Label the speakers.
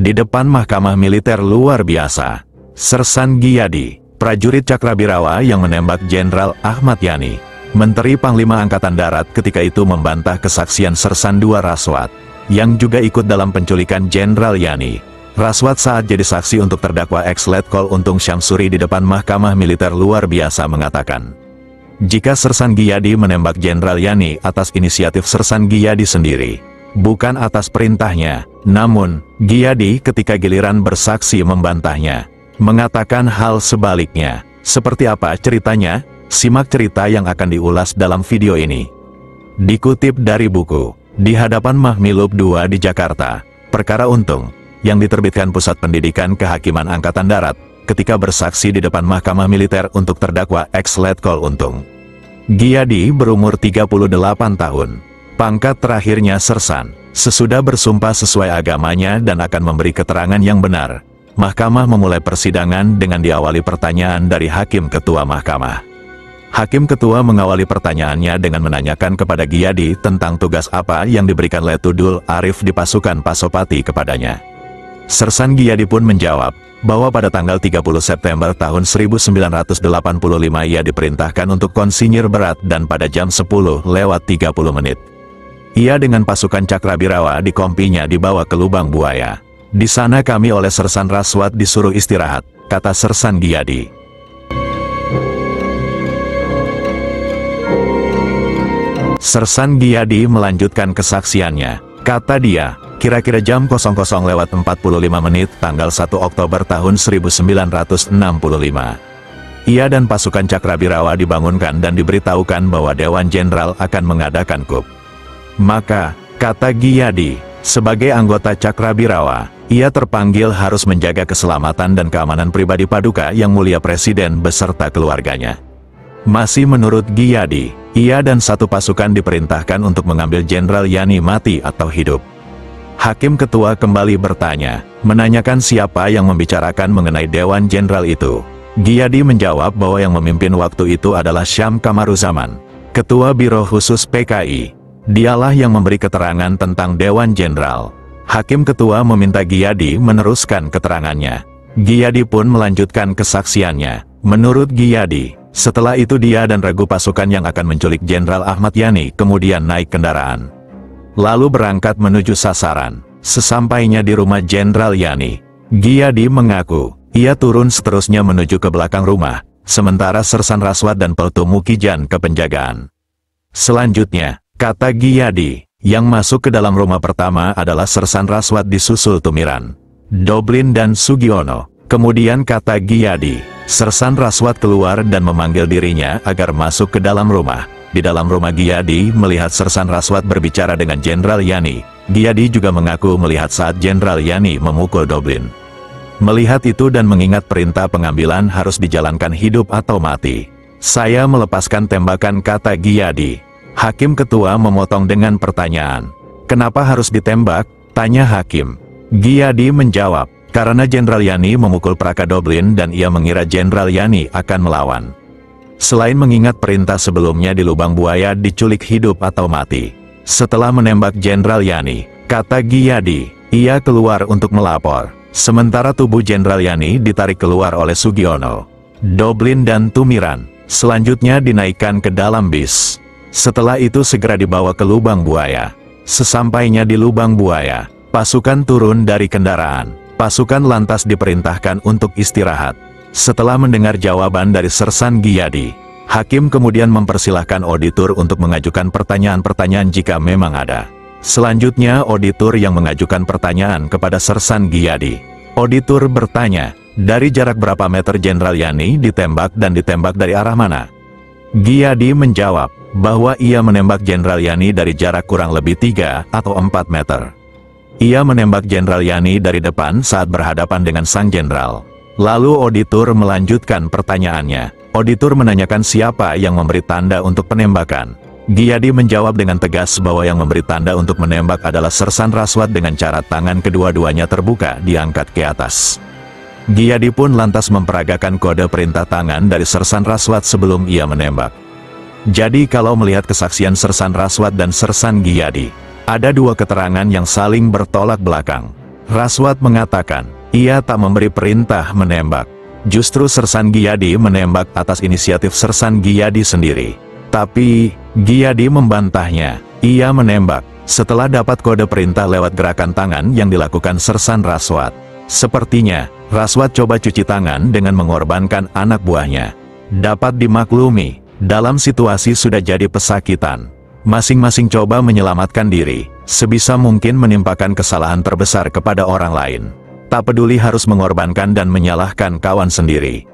Speaker 1: di depan mahkamah militer luar biasa. Sersan Giyadi, prajurit Cakrabirawa yang menembak Jenderal Ahmad Yani, Menteri Panglima Angkatan Darat ketika itu membantah kesaksian Sersan II Raswat, yang juga ikut dalam penculikan Jenderal Yani. Raswat saat jadi saksi untuk terdakwa ex-letkol Untung Syamsuri di depan mahkamah militer luar biasa mengatakan, jika Sersan Giyadi menembak Jenderal Yani atas inisiatif Sersan Giyadi sendiri, bukan atas perintahnya. Namun, Giyadi ketika giliran bersaksi membantahnya, mengatakan hal sebaliknya. Seperti apa ceritanya? Simak cerita yang akan diulas dalam video ini. Dikutip dari buku, di hadapan Mahmilub II di Jakarta, perkara untung, yang diterbitkan Pusat Pendidikan Kehakiman Angkatan Darat, ketika bersaksi di depan Mahkamah Militer untuk terdakwa ex-letkol untung. Giyadi berumur 38 tahun, Pangkat terakhirnya sersan, sesudah bersumpah sesuai agamanya dan akan memberi keterangan yang benar. Mahkamah memulai persidangan dengan diawali pertanyaan dari Hakim Ketua Mahkamah. Hakim Ketua mengawali pertanyaannya dengan menanyakan kepada Giyadi tentang tugas apa yang diberikan Letudul Arif di pasukan Pasopati kepadanya. Sersan Giyadi pun menjawab, bahwa pada tanggal 30 September tahun 1985 ia diperintahkan untuk konsinyir berat dan pada jam 10 lewat 30 menit. Ia dengan pasukan Cakrabirawa di kompinya dibawa ke lubang buaya. Di sana kami oleh Sersan Raswat disuruh istirahat, kata Sersan Giyadi. Sersan Giyadi melanjutkan kesaksiannya. Kata dia, kira-kira jam 00 lewat 45 menit tanggal 1 Oktober tahun 1965. Ia dan pasukan Cakrabirawa dibangunkan dan diberitahukan bahwa Dewan Jenderal akan mengadakan kup. Maka, kata Giyadi, sebagai anggota Cakrabirawa, ia terpanggil harus menjaga keselamatan dan keamanan pribadi Paduka yang mulia Presiden beserta keluarganya. Masih menurut Giyadi, ia dan satu pasukan diperintahkan untuk mengambil Jenderal Yani mati atau hidup. Hakim Ketua kembali bertanya, menanyakan siapa yang membicarakan mengenai Dewan Jenderal itu. Giyadi menjawab bahwa yang memimpin waktu itu adalah Syam Kamaruzaman, Ketua Biro Khusus PKI, Dialah yang memberi keterangan tentang Dewan Jenderal. Hakim Ketua meminta Giyadi meneruskan keterangannya. Giyadi pun melanjutkan kesaksiannya. Menurut Giyadi, setelah itu dia dan regu pasukan yang akan menculik Jenderal Ahmad Yani kemudian naik kendaraan. Lalu berangkat menuju sasaran. Sesampainya di rumah Jenderal Yani, Giyadi mengaku, ia turun seterusnya menuju ke belakang rumah, sementara Sersan Raswat dan Peltu Mukijan ke penjagaan. Selanjutnya, Kata Giyadi, yang masuk ke dalam rumah pertama adalah Sersan Raswat disusul Tumiran, Doblin dan Sugiono. Kemudian kata Giyadi, Sersan Raswat keluar dan memanggil dirinya agar masuk ke dalam rumah. Di dalam rumah Giyadi melihat Sersan Raswat berbicara dengan Jenderal Yani. Giyadi juga mengaku melihat saat Jenderal Yani memukul Doblin. Melihat itu dan mengingat perintah pengambilan harus dijalankan hidup atau mati. Saya melepaskan tembakan kata Giyadi. Hakim ketua memotong dengan pertanyaan. Kenapa harus ditembak? Tanya hakim. Giyadi menjawab, karena Jenderal Yani memukul Praka Doblin dan ia mengira Jenderal Yani akan melawan. Selain mengingat perintah sebelumnya di lubang buaya diculik hidup atau mati. Setelah menembak Jenderal Yani, kata Giyadi, ia keluar untuk melapor. Sementara tubuh Jenderal Yani ditarik keluar oleh Sugiono, Doblin dan Tumiran. Selanjutnya dinaikkan ke dalam bis. Setelah itu segera dibawa ke lubang buaya. Sesampainya di lubang buaya, pasukan turun dari kendaraan. Pasukan lantas diperintahkan untuk istirahat. Setelah mendengar jawaban dari Sersan Giyadi, Hakim kemudian mempersilahkan auditor untuk mengajukan pertanyaan-pertanyaan jika memang ada. Selanjutnya auditor yang mengajukan pertanyaan kepada Sersan Giyadi. Auditor bertanya, dari jarak berapa meter Jenderal Yani ditembak dan ditembak dari arah mana? Giyadi menjawab, bahwa ia menembak Jenderal Yani dari jarak kurang lebih 3 atau 4 meter. Ia menembak Jenderal Yani dari depan saat berhadapan dengan sang jenderal. Lalu auditor melanjutkan pertanyaannya. Auditor menanyakan siapa yang memberi tanda untuk penembakan. Giyadi menjawab dengan tegas bahwa yang memberi tanda untuk menembak adalah Sersan Raswat dengan cara tangan kedua-duanya terbuka diangkat ke atas. Giyadi pun lantas memperagakan kode perintah tangan dari Sersan Raswat sebelum ia menembak. Jadi kalau melihat kesaksian Sersan Raswat dan Sersan Giyadi, ada dua keterangan yang saling bertolak belakang. Raswat mengatakan, ia tak memberi perintah menembak. Justru Sersan Giyadi menembak atas inisiatif Sersan Giyadi sendiri. Tapi, Giyadi membantahnya, ia menembak, setelah dapat kode perintah lewat gerakan tangan yang dilakukan Sersan Raswat. Sepertinya, Raswat coba cuci tangan dengan mengorbankan anak buahnya. Dapat dimaklumi, dalam situasi sudah jadi pesakitan. Masing-masing coba menyelamatkan diri, sebisa mungkin menimpakan kesalahan terbesar kepada orang lain. Tak peduli harus mengorbankan dan menyalahkan kawan sendiri.